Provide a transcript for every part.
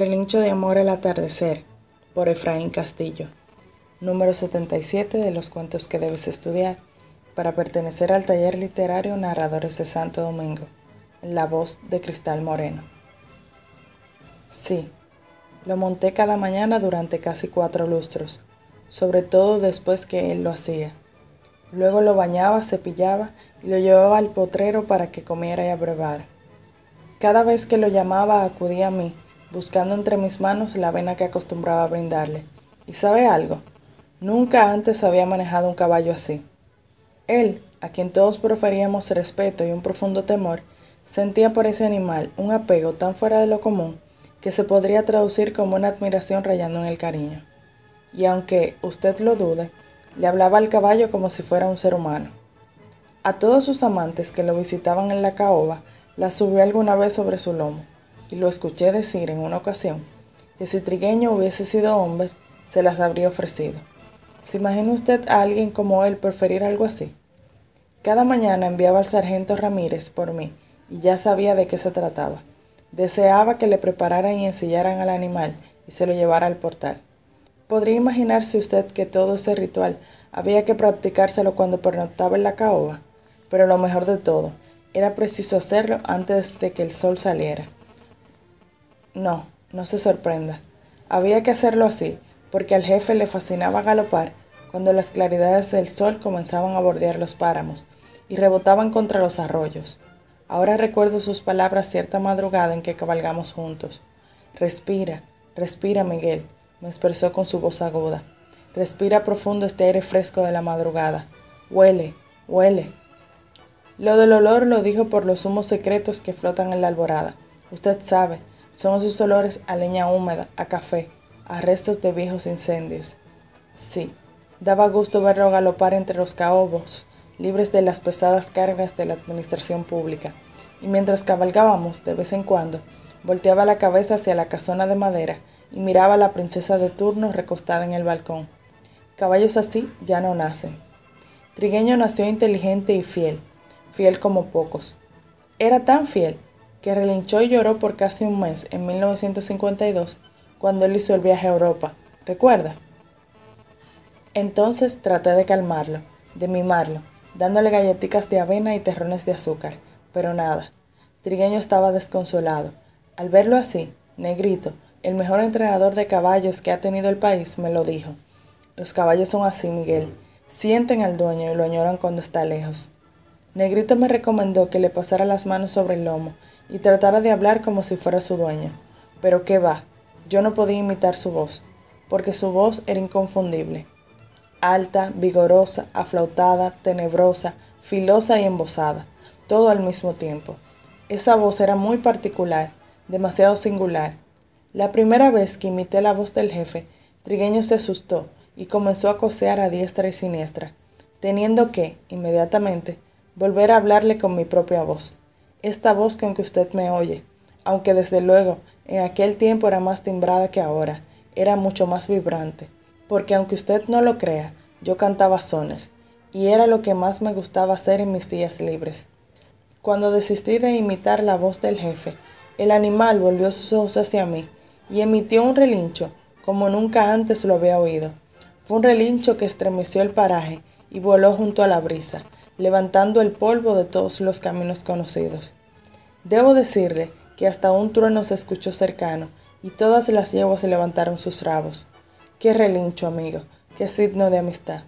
Relincho de amor al atardecer, por Efraín Castillo. Número 77 de los cuentos que debes estudiar para pertenecer al taller literario Narradores de Santo Domingo, en la voz de Cristal Moreno. Sí, lo monté cada mañana durante casi cuatro lustros, sobre todo después que él lo hacía. Luego lo bañaba, cepillaba y lo llevaba al potrero para que comiera y abrevara. Cada vez que lo llamaba acudía a mí, buscando entre mis manos la avena que acostumbraba a brindarle. ¿Y sabe algo? Nunca antes había manejado un caballo así. Él, a quien todos proferíamos respeto y un profundo temor, sentía por ese animal un apego tan fuera de lo común que se podría traducir como una admiración rayando en el cariño. Y aunque usted lo dude, le hablaba al caballo como si fuera un ser humano. A todos sus amantes que lo visitaban en la caoba, la subió alguna vez sobre su lomo, y lo escuché decir en una ocasión que si Trigueño hubiese sido hombre, se las habría ofrecido. ¿Se imagina usted a alguien como él preferir algo así? Cada mañana enviaba al sargento Ramírez por mí, y ya sabía de qué se trataba. Deseaba que le prepararan y ensillaran al animal y se lo llevara al portal. ¿Podría imaginarse usted que todo ese ritual había que practicárselo cuando pernoctaba en la caoba? Pero lo mejor de todo, era preciso hacerlo antes de que el sol saliera. No, no se sorprenda. Había que hacerlo así, porque al jefe le fascinaba galopar cuando las claridades del sol comenzaban a bordear los páramos y rebotaban contra los arroyos. Ahora recuerdo sus palabras cierta madrugada en que cabalgamos juntos. Respira, respira, Miguel, me expresó con su voz aguda. Respira profundo este aire fresco de la madrugada. Huele, huele. Lo del olor lo dijo por los humos secretos que flotan en la alborada. Usted sabe, son esos olores a leña húmeda, a café, a restos de viejos incendios. Sí, daba gusto verlo galopar entre los caobos, libres de las pesadas cargas de la administración pública, y mientras cabalgábamos, de vez en cuando, volteaba la cabeza hacia la casona de madera y miraba a la princesa de turno recostada en el balcón. Caballos así ya no nacen. Trigueño nació inteligente y fiel, fiel como pocos. Era tan fiel que relinchó y lloró por casi un mes en 1952 cuando él hizo el viaje a Europa. ¿Recuerda? Entonces traté de calmarlo, de mimarlo, dándole galletitas de avena y terrones de azúcar, pero nada. Trigueño estaba desconsolado. Al verlo así, Negrito, el mejor entrenador de caballos que ha tenido el país, me lo dijo. Los caballos son así, Miguel. Sienten al dueño y lo añoran cuando está lejos. Negrito me recomendó que le pasara las manos sobre el lomo y tratara de hablar como si fuera su dueño. Pero qué va, yo no podía imitar su voz, porque su voz era inconfundible alta, vigorosa, aflautada, tenebrosa, filosa y embosada, todo al mismo tiempo. Esa voz era muy particular, demasiado singular. La primera vez que imité la voz del jefe, Trigueño se asustó y comenzó a cosear a diestra y siniestra, teniendo que, inmediatamente, volver a hablarle con mi propia voz. Esta voz con que usted me oye, aunque desde luego en aquel tiempo era más timbrada que ahora, era mucho más vibrante porque aunque usted no lo crea, yo cantaba sones, y era lo que más me gustaba hacer en mis días libres. Cuando desistí de imitar la voz del jefe, el animal volvió sus ojos hacia mí y emitió un relincho como nunca antes lo había oído. Fue un relincho que estremeció el paraje y voló junto a la brisa, levantando el polvo de todos los caminos conocidos. Debo decirle que hasta un trueno se escuchó cercano y todas las yeguas se levantaron sus rabos. Qué relincho, amigo, qué signo de amistad.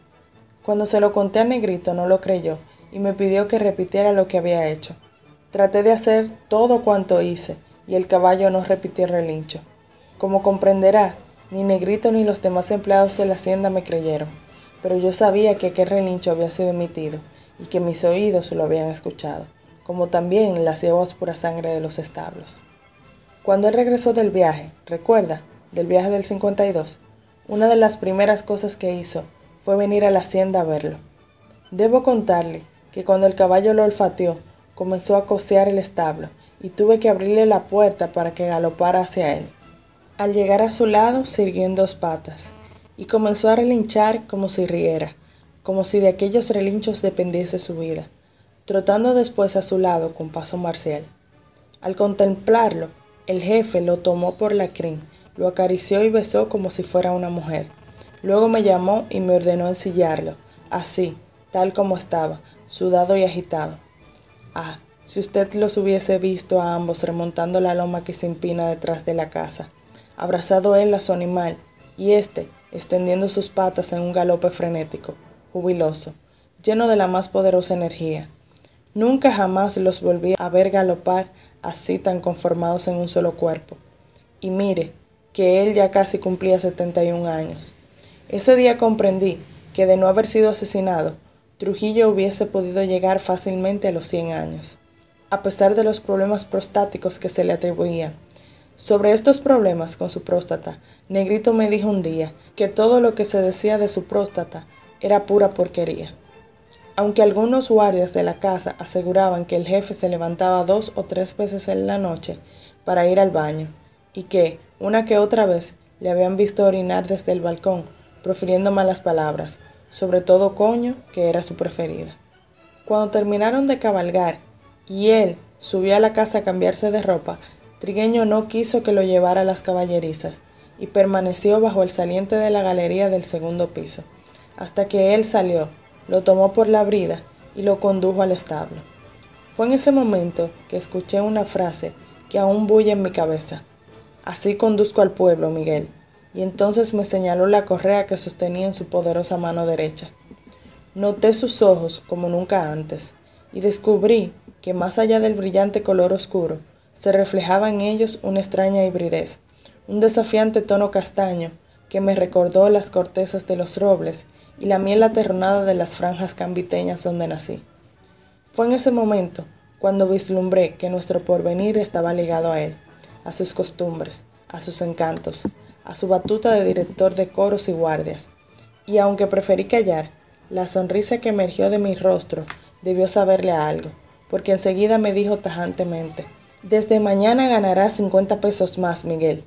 Cuando se lo conté a Negrito no lo creyó y me pidió que repitiera lo que había hecho. Traté de hacer todo cuanto hice y el caballo no repitió el relincho. Como comprenderá, ni Negrito ni los demás empleados de la hacienda me creyeron, pero yo sabía que aquel relincho había sido emitido y que mis oídos lo habían escuchado, como también las yeguas pura sangre de los establos. Cuando él regresó del viaje, recuerda, del viaje del 52, una de las primeras cosas que hizo fue venir a la hacienda a verlo. Debo contarle que cuando el caballo lo olfateó, comenzó a cosear el establo y tuve que abrirle la puerta para que galopara hacia él. Al llegar a su lado, sirvió en dos patas y comenzó a relinchar como si riera, como si de aquellos relinchos dependiese su vida, trotando después a su lado con paso marcial. Al contemplarlo, El jefe lo tomó por la crin, lo acarició y besó como si fuera una mujer. Luego me llamó y me ordenó ensillarlo, así, tal como estaba, sudado y agitado. Ah, si usted los hubiese visto a ambos remontando la loma que se empina detrás de la casa, abrazado él a su animal, y éste extendiendo sus patas en un galope frenético, jubiloso, lleno de la más poderosa energía. Nunca jamás los volví a ver galopar así tan conformados en un solo cuerpo. Y mire, que él ya casi cumplía 71 años. Ese día comprendí que de no haber sido asesinado, Trujillo hubiese podido llegar fácilmente a los 100 años, a pesar de los problemas prostáticos que se le atribuían. Sobre estos problemas con su próstata, Negrito me dijo un día que todo lo que se decía de su próstata era pura porquería. Aunque algunos guardias de la casa aseguraban que el jefe se levantaba dos o tres veces en la noche para ir al baño, y que, una que otra vez, le habían visto orinar desde el balcón, profiriendo malas palabras, sobre todo coño, que era su preferida. Cuando terminaron de cabalgar y él subió a la casa a cambiarse de ropa, Trigueño no quiso que lo llevara a las caballerizas y permaneció bajo el saliente de la galería del segundo piso, hasta que él salió, lo tomó por la brida y lo condujo al establo. Fue en ese momento que escuché una frase que aún bulle en mi cabeza. Así conduzco al pueblo, Miguel. Y entonces me señaló la correa que sostenía en su poderosa mano derecha. Noté sus ojos como nunca antes, y descubrí que más allá del brillante color oscuro, se reflejaba en ellos una extraña hibridez, un desafiante tono castaño que me recordó las cortezas de los robles y la miel aterronada de las franjas cambiteñas donde nací. Fue en ese momento cuando vislumbré que nuestro porvenir estaba ligado a él a sus costumbres, a sus encantos, a su batuta de director de coros y guardias. Y aunque preferí callar, la sonrisa que emergió de mi rostro debió saberle a algo, porque enseguida me dijo tajantemente, desde mañana ganarás 50 pesos más, Miguel.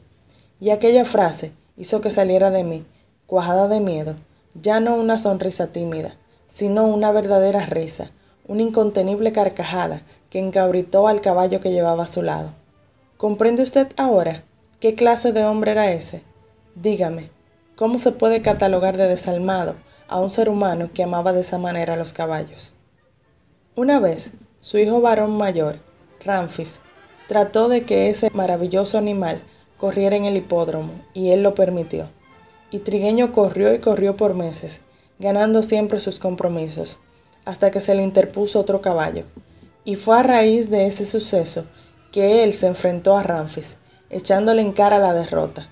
Y aquella frase hizo que saliera de mí, cuajada de miedo, ya no una sonrisa tímida, sino una verdadera risa, una incontenible carcajada que encabritó al caballo que llevaba a su lado. ¿Comprende usted ahora qué clase de hombre era ese? Dígame, ¿cómo se puede catalogar de desalmado a un ser humano que amaba de esa manera a los caballos? Una vez, su hijo varón mayor, Ramfis, trató de que ese maravilloso animal corriera en el hipódromo y él lo permitió. Y Trigueño corrió y corrió por meses, ganando siempre sus compromisos, hasta que se le interpuso otro caballo. Y fue a raíz de ese suceso que él se enfrentó a Ramfis, echándole en cara la derrota.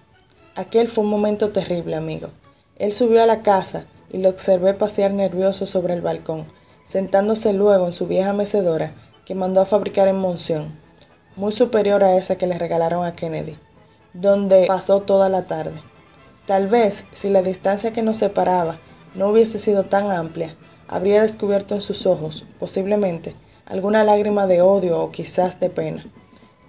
Aquel fue un momento terrible, amigo. Él subió a la casa y lo observé pasear nervioso sobre el balcón, sentándose luego en su vieja mecedora que mandó a fabricar en Monción, muy superior a esa que le regalaron a Kennedy, donde pasó toda la tarde. Tal vez, si la distancia que nos separaba no hubiese sido tan amplia, habría descubierto en sus ojos, posiblemente, alguna lágrima de odio o quizás de pena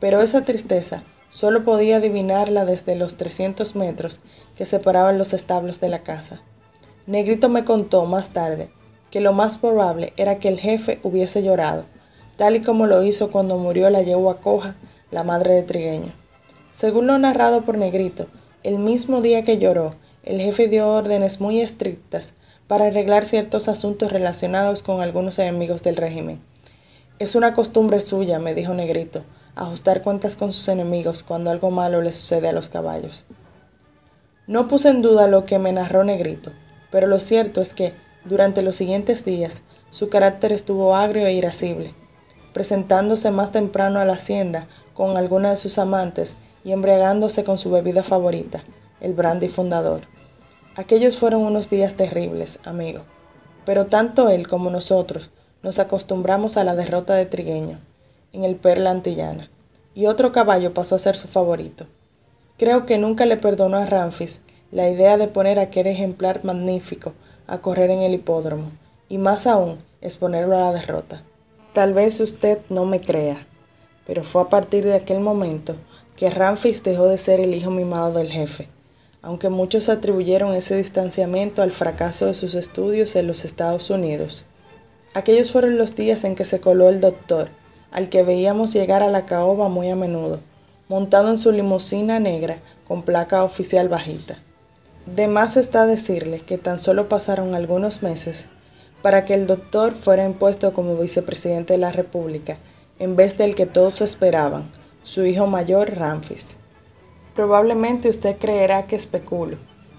pero esa tristeza solo podía adivinarla desde los 300 metros que separaban los establos de la casa. Negrito me contó más tarde que lo más probable era que el jefe hubiese llorado, tal y como lo hizo cuando murió la yegua coja, la madre de Trigueño. Según lo narrado por Negrito, el mismo día que lloró, el jefe dio órdenes muy estrictas para arreglar ciertos asuntos relacionados con algunos enemigos del régimen. Es una costumbre suya, me dijo Negrito, ajustar cuentas con sus enemigos cuando algo malo le sucede a los caballos. No puse en duda lo que me narró Negrito, pero lo cierto es que, durante los siguientes días, su carácter estuvo agrio e irascible, presentándose más temprano a la hacienda con alguna de sus amantes y embriagándose con su bebida favorita, el brandy fundador. Aquellos fueron unos días terribles, amigo, pero tanto él como nosotros nos acostumbramos a la derrota de Trigueño en el Perla Antillana, y otro caballo pasó a ser su favorito. Creo que nunca le perdonó a Ramfis la idea de poner a aquel ejemplar magnífico a correr en el hipódromo, y más aún exponerlo a la derrota. Tal vez usted no me crea, pero fue a partir de aquel momento que Ramfis dejó de ser el hijo mimado del jefe, aunque muchos atribuyeron ese distanciamiento al fracaso de sus estudios en los Estados Unidos. Aquellos fueron los días en que se coló el doctor, al que veíamos llegar a la caoba muy a menudo, montado en su limusina negra con placa oficial bajita. De más está decirle que tan solo pasaron algunos meses para que el doctor fuera impuesto como vicepresidente de la República en vez del que todos esperaban, su hijo mayor Ramfis. Probablemente usted creerá que especulo,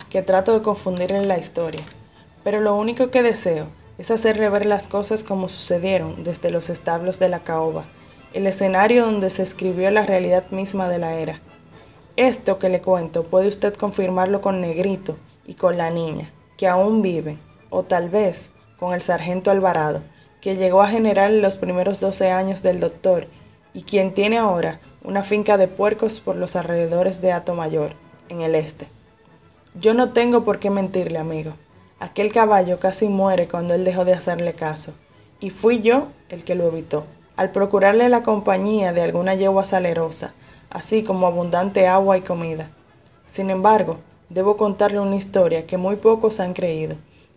que trato de confundirle la historia, pero lo único que deseo es hacerle ver las cosas como sucedieron desde los establos de la caoba, el escenario donde se escribió la realidad misma de la era. Esto que le cuento puede usted confirmarlo con Negrito y con la niña, que aún vive, o tal vez con el sargento Alvarado, que llegó a generar en los primeros 12 años del doctor y quien tiene ahora una finca de puercos por los alrededores de Mayor, en el este. Yo no tengo por qué mentirle, amigo. Aquel caballo casi muere cuando él dejó de hacerle caso, y fui yo el que lo evitó, al procurarle la compañía de alguna yegua salerosa, así como abundante agua y comida. Sin embargo, debo contarle una historia que muy pocos han creído,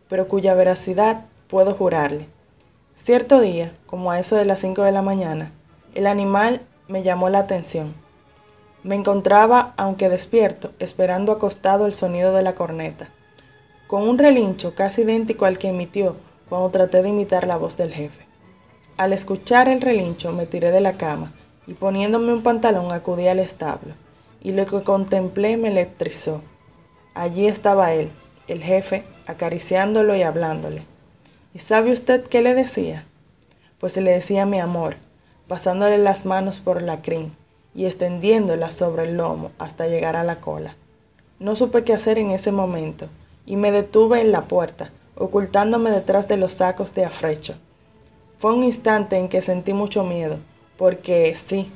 pero cuya veracidad puedo jurarle. Cierto día, como a eso de las cinco de la mañana, el animal me llamó la atención. Me encontraba, aunque despierto, esperando acostado el sonido de la corneta con un relincho casi idéntico al que emitió cuando traté de imitar la voz del jefe. Al escuchar el relincho me tiré de la cama y poniéndome un pantalón acudí al establo, y lo que contemplé me electrizó. Allí estaba él, el jefe, acariciándolo y hablándole. ¿Y sabe usted qué le decía? Pues le decía mi amor, pasándole las manos por la crin y extendiéndolas sobre el lomo hasta llegar a la cola. No supe qué hacer en ese momento, y me detuve en la puerta, ocultándome detrás de los sacos de afrecho. Fue un instante en que sentí mucho miedo, porque sí,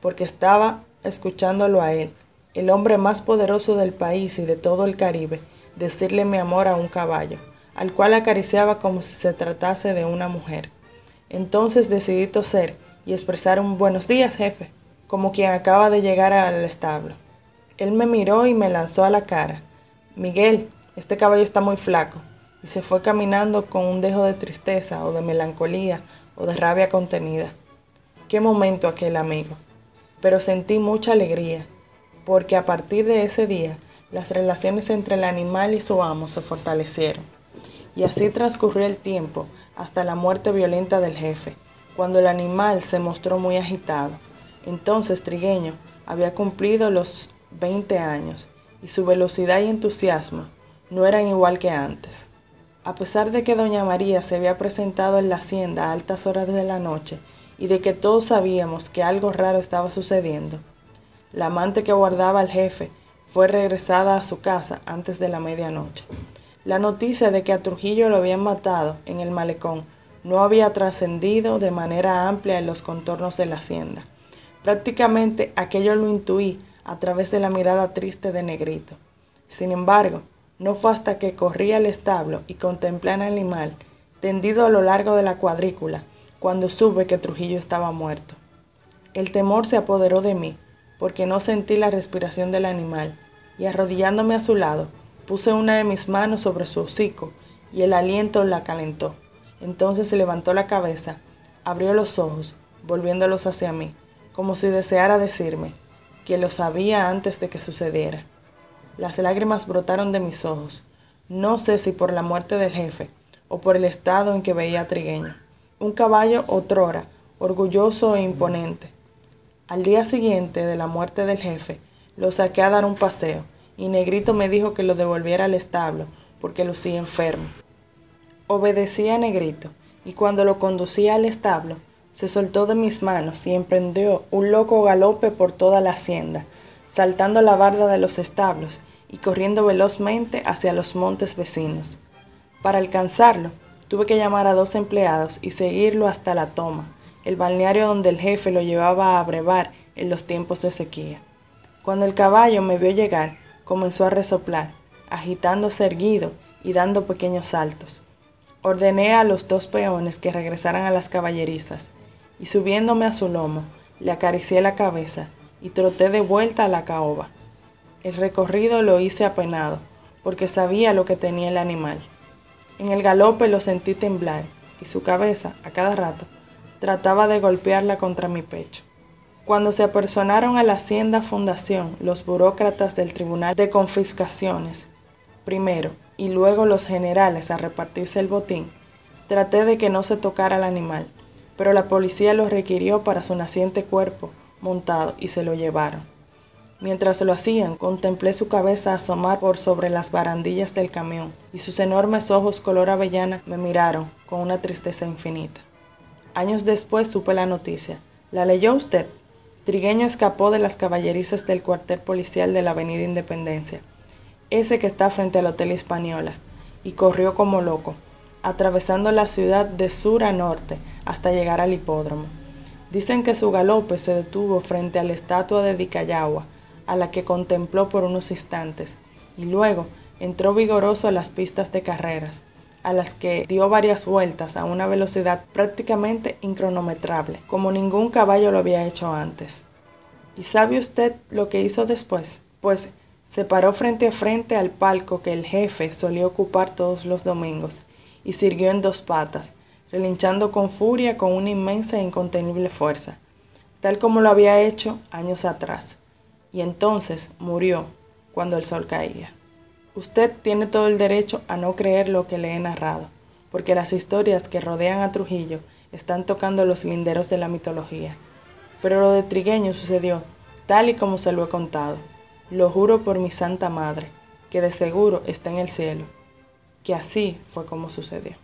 porque estaba escuchándolo a él, el hombre más poderoso del país y de todo el Caribe, decirle mi amor a un caballo, al cual acariciaba como si se tratase de una mujer. Entonces decidí toser y expresar un buenos días, jefe, como quien acaba de llegar al establo. Él me miró y me lanzó a la cara. Miguel, este caballo está muy flaco, y se fue caminando con un dejo de tristeza o de melancolía o de rabia contenida. Qué momento aquel amigo. Pero sentí mucha alegría, porque a partir de ese día las relaciones entre el animal y su amo se fortalecieron. Y así transcurrió el tiempo hasta la muerte violenta del jefe, cuando el animal se mostró muy agitado. Entonces Trigueño había cumplido los 20 años y su velocidad y entusiasmo no eran igual que antes. A pesar de que doña María se había presentado en la hacienda a altas horas de la noche y de que todos sabíamos que algo raro estaba sucediendo, la amante que guardaba al jefe fue regresada a su casa antes de la medianoche. La noticia de que a Trujillo lo habían matado en el malecón no había trascendido de manera amplia en los contornos de la hacienda. Prácticamente aquello lo intuí a través de la mirada triste de Negrito. Sin embargo, no fue hasta que corrí al establo y contemplé al animal tendido a lo largo de la cuadrícula cuando supe que Trujillo estaba muerto. El temor se apoderó de mí porque no sentí la respiración del animal y arrodillándome a su lado puse una de mis manos sobre su hocico y el aliento la calentó. Entonces se levantó la cabeza, abrió los ojos, volviéndolos hacia mí, como si deseara decirme que lo sabía antes de que sucediera. Las lágrimas brotaron de mis ojos, no sé si por la muerte del jefe o por el estado en que veía a Trigueño. Un caballo otrora, orgulloso e imponente. Al día siguiente de la muerte del jefe, lo saqué a dar un paseo y Negrito me dijo que lo devolviera al establo porque lucía enfermo. Obedecí a Negrito y cuando lo conducía al establo, se soltó de mis manos y emprendió un loco galope por toda la hacienda, saltando la barda de los establos y corriendo velozmente hacia los montes vecinos. Para alcanzarlo, tuve que llamar a dos empleados y seguirlo hasta la toma, el balneario donde el jefe lo llevaba a brevar en los tiempos de sequía. Cuando el caballo me vio llegar, comenzó a resoplar, agitándose erguido y dando pequeños saltos. Ordené a los dos peones que regresaran a las caballerizas, y subiéndome a su lomo, le acaricié la cabeza y troté de vuelta a la caoba. El recorrido lo hice apenado, porque sabía lo que tenía el animal. En el galope lo sentí temblar y su cabeza, a cada rato, trataba de golpearla contra mi pecho. Cuando se apersonaron a la Hacienda Fundación los burócratas del Tribunal de Confiscaciones, primero, y luego los generales a repartirse el botín, traté de que no se tocara al animal, pero la policía lo requirió para su naciente cuerpo montado y se lo llevaron. Mientras lo hacían, contemplé su cabeza asomar por sobre las barandillas del camión y sus enormes ojos color avellana me miraron con una tristeza infinita. Años después supe la noticia. ¿La leyó usted? Trigueño escapó de las caballerizas del cuartel policial de la Avenida Independencia, ese que está frente al Hotel Hispaniola, y corrió como loco, atravesando la ciudad de sur a norte hasta llegar al hipódromo. Dicen que su galope se detuvo frente a la estatua de Dicayagua, a la que contempló por unos instantes, y luego entró vigoroso a las pistas de carreras, a las que dio varias vueltas a una velocidad prácticamente incronometrable, como ningún caballo lo había hecho antes. ¿Y sabe usted lo que hizo después? Pues se paró frente a frente al palco que el jefe solía ocupar todos los domingos y sirvió en dos patas, relinchando con furia con una inmensa e incontenible fuerza, tal como lo había hecho años atrás. Y entonces murió cuando el sol caía. Usted tiene todo el derecho a no creer lo que le he narrado, porque las historias que rodean a Trujillo están tocando los linderos de la mitología. Pero lo de Trigueño sucedió tal y como se lo he contado. Lo juro por mi Santa Madre, que de seguro está en el cielo que así fue como sucedió.